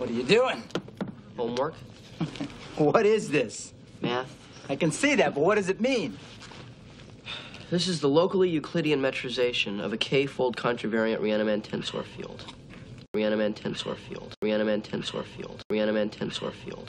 What are you doing? Homework? What is this? Math? I can see that, but what does it mean? This is the locally Euclidean metrization of a k-fold contravariant Riemann tensor field. Riemann tensor field. Riemann tensor field. Riemann tensor field.